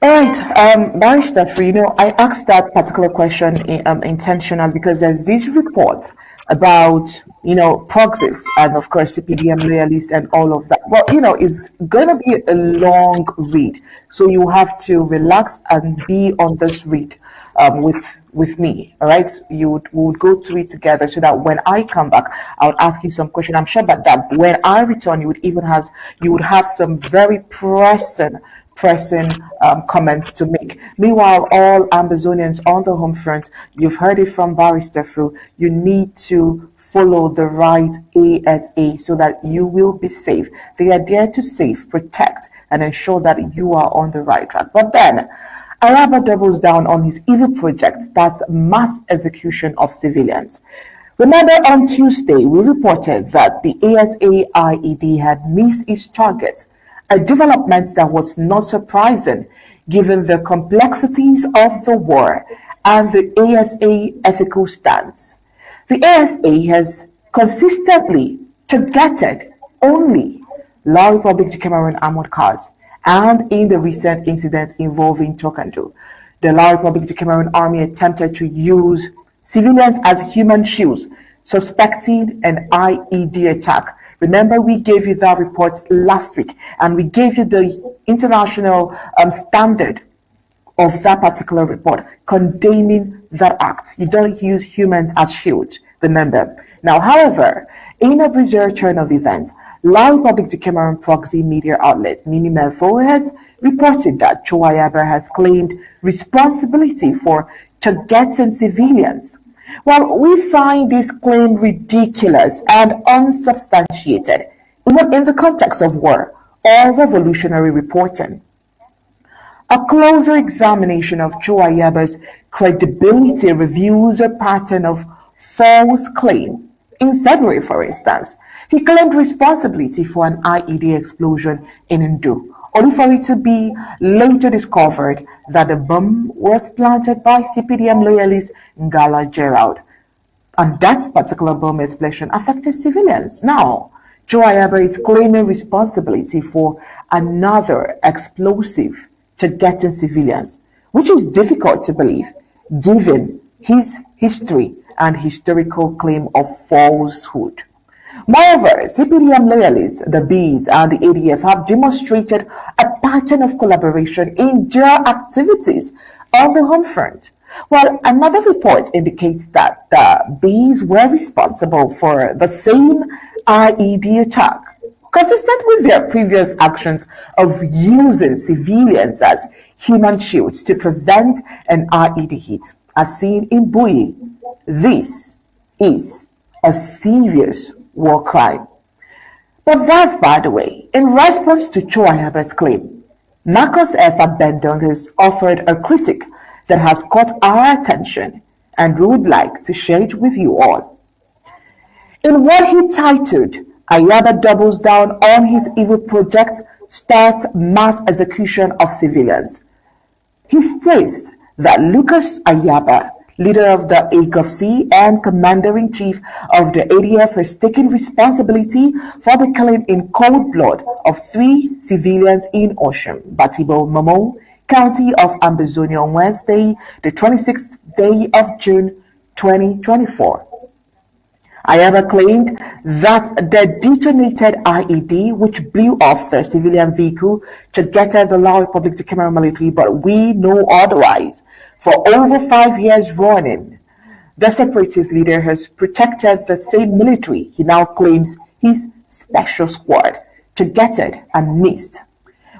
All right, um, Barrister, you know, I asked that particular question um, intentional because there's this report about you know proxies and of course CPDM loyalist and all of that. Well, you know, it's gonna be a long read, so you have to relax and be on this read um, with with me. All right, you would we would go through it together so that when I come back, I would ask you some question. I'm sure that that when I return, you would even has you would have some very pressing pressing um, comments to make. Meanwhile, all Ambazonians on the home front, you've heard it from Barrister Fu, you need to follow the right ASA so that you will be safe. They are there to save, protect, and ensure that you are on the right track. But then, Ayaba doubles down on his evil project, that's mass execution of civilians. Remember on Tuesday, we reported that the ASA IED had missed its target a development that was not surprising given the complexities of the war and the ASA ethical stance. The ASA has consistently targeted only La Republic de Cameroon armored cars and in the recent incident involving Tokando, the La Republic de Cameroon army attempted to use civilians as human shields, suspecting an IED attack Remember, we gave you that report last week, and we gave you the international um, standard of that particular report condemning that act. You don't use humans as shield, remember. Now, however, in a bizarre turn of events, La Republic de Cameroon proxy media outlet Mimi Mefo has reported that Cho Ayaba has claimed responsibility for targeting civilians well, we find this claim ridiculous and unsubstantiated, even in the context of war or revolutionary reporting. A closer examination of Cho Ayaba's credibility reveals a pattern of false claim. In February, for instance, he claimed responsibility for an IED explosion in Ndu, only for it to be later discovered that the bomb was planted by CPDM loyalist Ngala Gerald. And that particular bomb explosion affected civilians. Now, Cho Ayaba is claiming responsibility for another explosive targeting civilians, which is difficult to believe given his history and historical claim of falsehood. Moreover, CPDM loyalists, the Bees, and the ADF have demonstrated a pattern of collaboration in their activities on the home front. While another report indicates that the Bees were responsible for the same IED attack, consistent with their previous actions of using civilians as human shields to prevent an IED hit, as seen in Bui. This is a serious war crime. But that's by the way. In response to Cho Ayaba's claim, Marcus. Bendong has offered a critic that has caught our attention and we would like to share it with you all. In what he titled, Ayaba doubles down on his evil project, starts mass execution of civilians. He states that Lucas Ayaba leader of the AGOVC and commander-in-chief of the ADF has taken responsibility for the killing in cold blood of three civilians in Oshun, Batibo Momo, county of Ambazonia on Wednesday, the 26th day of June 2024. Ayaba claimed that the detonated IED, which blew off the civilian vehicle, targeted the La Republic de Cameroon military, but we know otherwise. For over five years running, the separatist leader has protected the same military he now claims his special squad targeted and missed.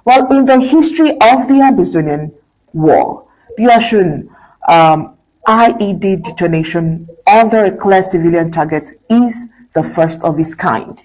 Well, in the history of the Ambazonian War, the Oshun um, IED detonation under a clear civilian target is the first of its kind.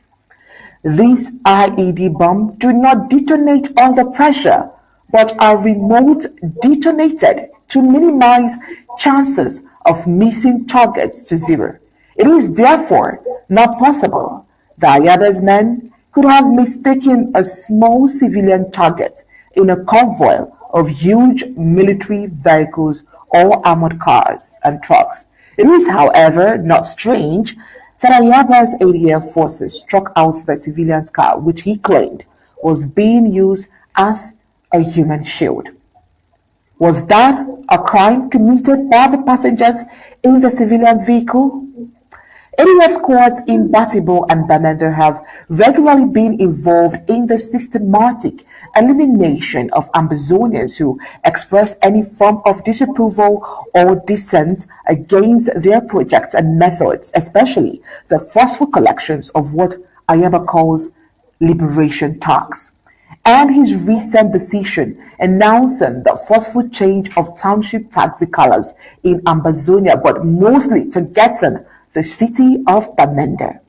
These IED bombs do not detonate under pressure, but are remote detonated to minimize chances of missing targets to zero. It is therefore not possible that Ayaba's men could have mistaken a small civilian target in a convoy of huge military vehicles or armored cars and trucks. It is, however, not strange that Ayaba's ADF forces struck out the civilian's car, which he claimed was being used as a human shield. Was that a crime committed by the passengers in the civilian vehicle? ADF squads in Batibo and Bamenda have regularly been involved in the systematic elimination of Ambazonians who express any form of disapproval or dissent against their projects and methods, especially the forceful collections of what Ayaba calls liberation tax and his recent decision announcing the forceful change of township taxi colors in Ambazonia, but mostly to Getten the city of Bamenda.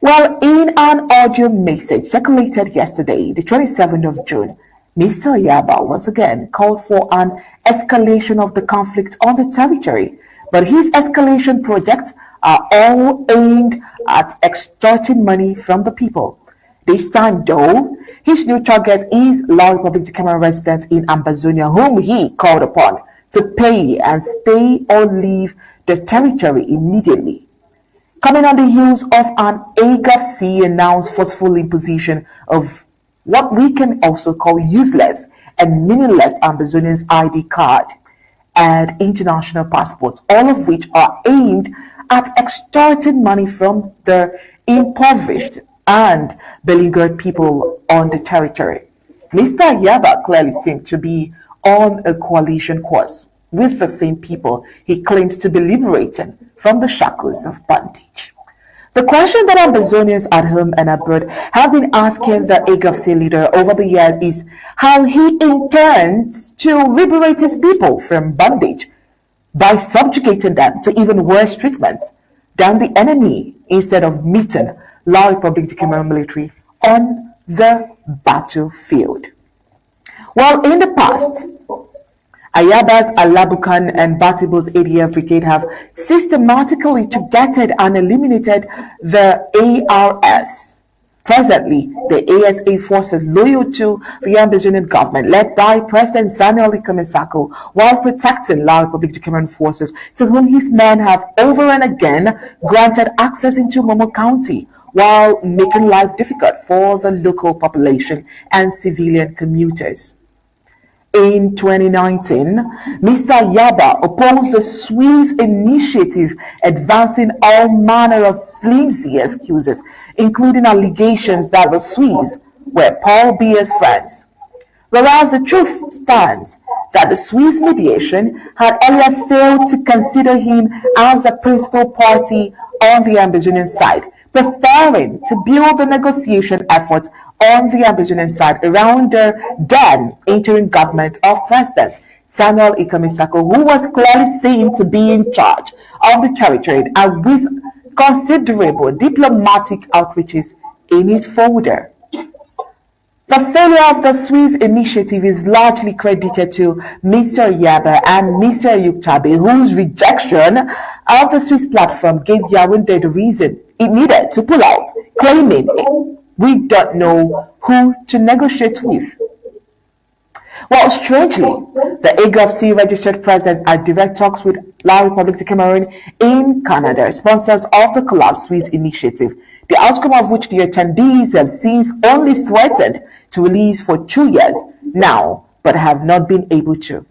Well, in an audio message circulated yesterday, the 27th of June, Mr. Yaba once again called for an escalation of the conflict on the territory, but his escalation projects are all aimed at extorting money from the people. This time, though, his new target is Law Republic Cameroon residents in Ambazonia, whom he called upon to pay and stay or leave the territory immediately. Coming on the heels of an AGFC announced forceful imposition of what we can also call useless and meaningless Ambazonians ID card and international passports, all of which are aimed at extorting money from the impoverished and beleaguered people on the territory. Mr. Yaba clearly seemed to be on a coalition course with the same people he claims to be liberating from the shackles of bondage. The question that Ambazonians at home and abroad have been asking the AGFC leader over the years is how he intends to liberate his people from bondage by subjugating them to even worse treatments than the enemy instead of meeting La Republique du Cameroon military on the battlefield. While in the past, Ayaba's Alabukam and Batibo's ADF brigade have systematically targeted and eliminated the ARFs. Presently, the ASA forces loyal to the Ambazonian government, led by President Samuel Ikome Sako, while protecting La Republic Cameroon forces, to whom his men have over and again granted access into Momo County, while making life difficult for the local population and civilian commuters. In 2019, Mr. Yaba opposed the Swiss initiative advancing all manner of flimsy excuses, including allegations that the Swiss were Paul Biya's friends. Whereas the truth stands that the Swiss mediation had earlier failed to consider him as a principal party on the Ambazonian side, preferring to build the negotiation efforts on the Ambazonian side around the then interim government of President Samuel Ikome Sako, who was clearly seen to be in charge of the territory and with considerable diplomatic outreaches in his folder. The failure of the Swiss initiative is largely credited to Mr. Yaba and Mr. Yuktabe, whose rejection of the Swiss platform gave Yaoundé the reason it needed to pull out, claiming we don't know who to negotiate with. Well, strangely, the AGFC registered president at direct talks with La Republique de Cameroon in Canada, sponsors of the Collapse Swiss initiative, the outcome of which the attendees have since only threatened to release for two years now, but have not been able to.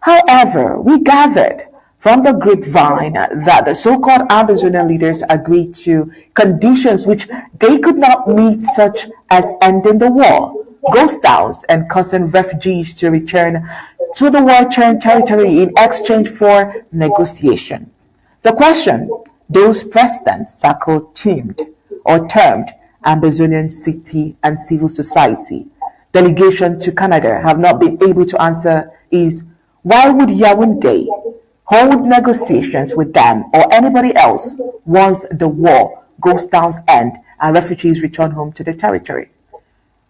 However, we gathered from the grapevine that the so-called Ambazonian leaders agreed to conditions which they could not meet such as ending the war, ghost towns and causing refugees to return to the war-torn territory in exchange for negotiation. The question those presidents circled teamed or termed Ambazonian city and civil society delegation to Canada have not been able to answer is why would Yaoundé hold negotiations with them or anybody else once the war goes down's end and refugees return home to the territory.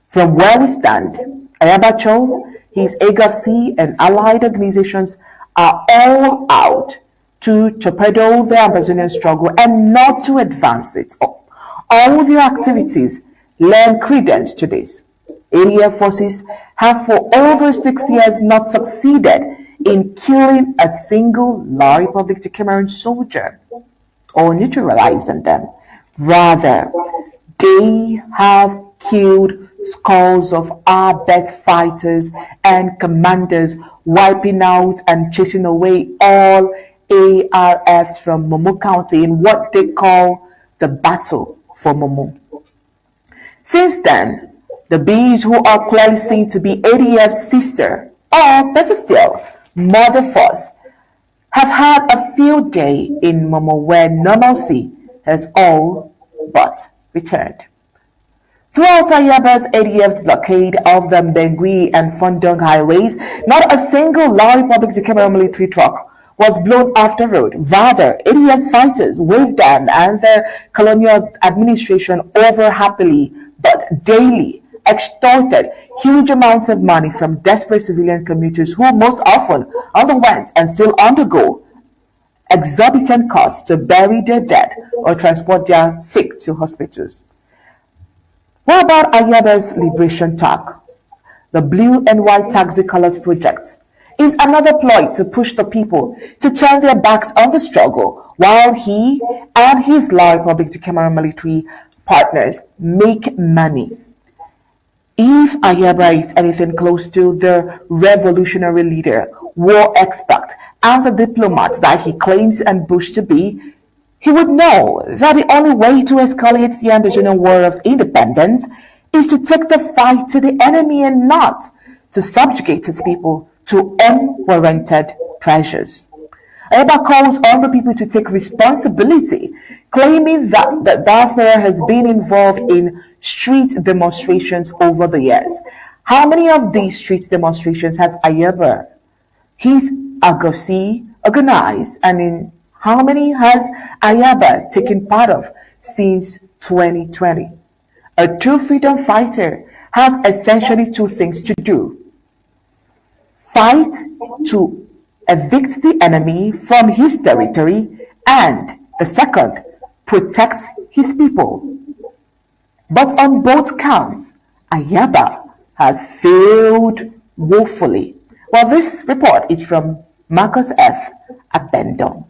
From where we stand, Ayabacho, his AGFC and allied organizations are all out to torpedo the Ambazonian struggle and not to advance it. All their activities lend credence to this. Area forces have for over six years not succeeded in killing a single La Republic de Cameroon soldier or neutralizing them. Rather, they have killed scores of our best fighters and commanders wiping out and chasing away all ARFs from Momo County in what they call the battle for Momo. Since then, the bees who are clearly seen to be ADF's sister, or better still, force, have had a field day in Momo where normalcy has all but returned. Throughout Ayaba's ADF's blockade of the Mbengwi and Fundong highways, not a single Lao Republic to Cameroon military truck was blown off the road. Rather, ADF fighters waved them and their colonial administration over happily but daily extorted huge amounts of money from desperate civilian commuters who most often underwent and still undergo exorbitant costs to bury their dead or transport their sick to hospitals. What about Ayaba's liberation talk? The blue and white taxi colors project is another ploy to push the people to turn their backs on the struggle while he and his Lao Republic to Cameroon military partners make money. If Ayaba is anything close to the revolutionary leader, war expert, and the diplomat that he claims and Bush to be, he would know that the only way to escalate the Indonesian war of independence is to take the fight to the enemy and not to subjugate his people to unwarranted pressures. Ayaba calls on the people to take responsibility, claiming that the diaspora has been involved in street demonstrations over the years. How many of these street demonstrations has Ayaba, his AGovC, organized and in how many has Ayaba taken part of since 2020? A true freedom fighter has essentially two things to do. Fight to evict the enemy from his territory and the second, protect his people. But on both counts, Ayaba has failed woefully. Well, this report is from Marcus F. Abendon.